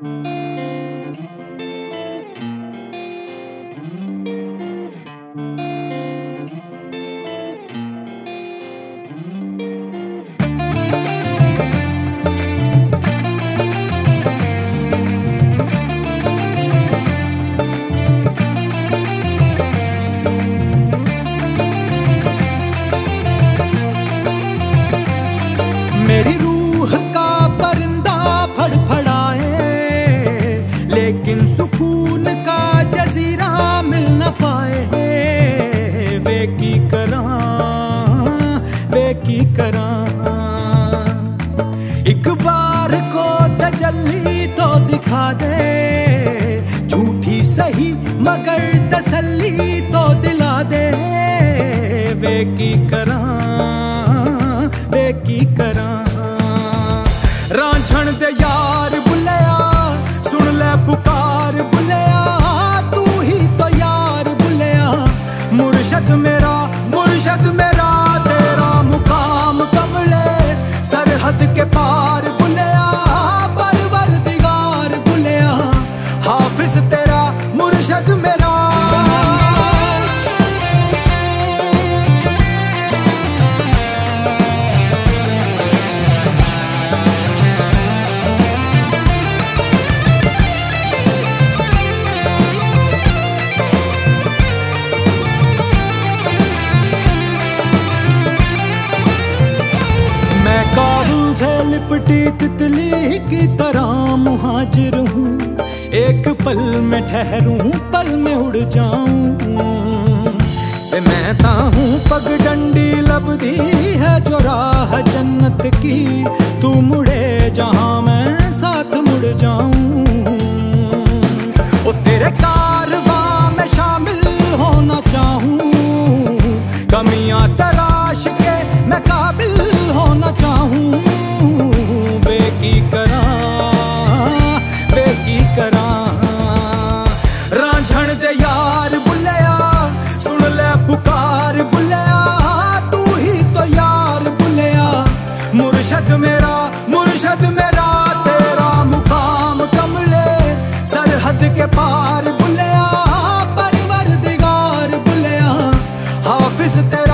मेरी लेकिन सुकून का जजीरा मिल न पाए वे की करा वे की करा। एक बार को तजल्ली तो दिखा दे। झूठी सही मगर तसल्ली तो दिला दे। वे की करा वे की करा। रांझण दे यार सरहद के पार बुलिया परवर दिगार बुलिया। हाफिज तेरा मुर्शद मेरा लिपटी तितली की तरह मुहाजिर हूँ। एक पल में ठहरूं, पल में उड़ जाऊँ। पे मैं ता हूँ पग डंडी, लबदी है जो राह जन्नत की। तू मुड़े जहाँ मैं साथ मुड़ जाऊँ। ओ, तेरे कारवां में शामिल होना चाहूँ। कमियाँ तराश के मैं काबिल होना चाहूँ। वे की करा, वे की करा। रांझण दे यार बुलिया, सुन ले पुकार बुलिया, तू ही तो यार बुलिया। मुर्शद मेरा मुर्शद मेरा, तेरा मुकाम कमले। सरहद के पार बुलिया, परवर दिगार बुलिया। हाफिज तेरा